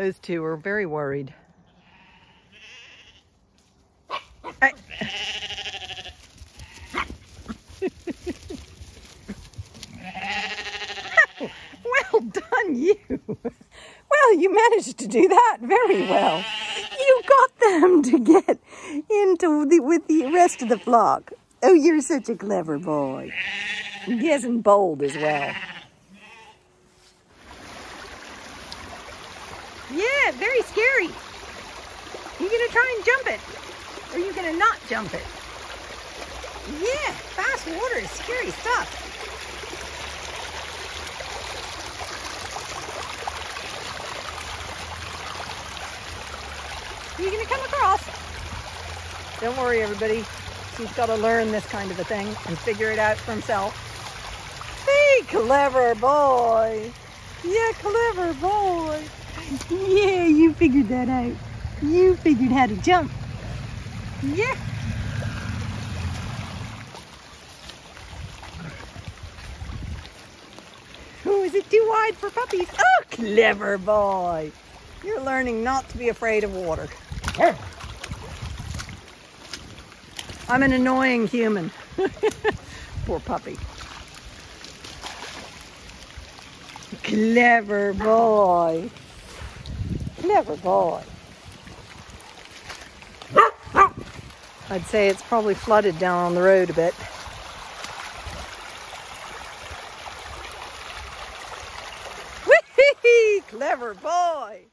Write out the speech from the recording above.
Those two are very worried. Well done, you. Well, you managed to do that very well. You got them to get into the, with the rest of the flock. Oh, you're such a clever boy. Yes, and bold as well. Yeah, very scary. You're gonna try and jump it? Or you're gonna not jump it? Yeah, fast water is scary stuff. You're gonna come across. Don't worry, everybody. He's got to learn this kind of a thing and figure it out for himself. Hey, clever boy. Yeah, clever boy. Yeah, you figured that out. You figured how to jump. Yeah. Oh, is it too wide for puppies? Oh, clever boy. You're learning not to be afraid of water. I'm an annoying human. Poor puppy. Clever boy. Clever boy. I'd say it's probably flooded down on the road a bit. Whee! Clever boy.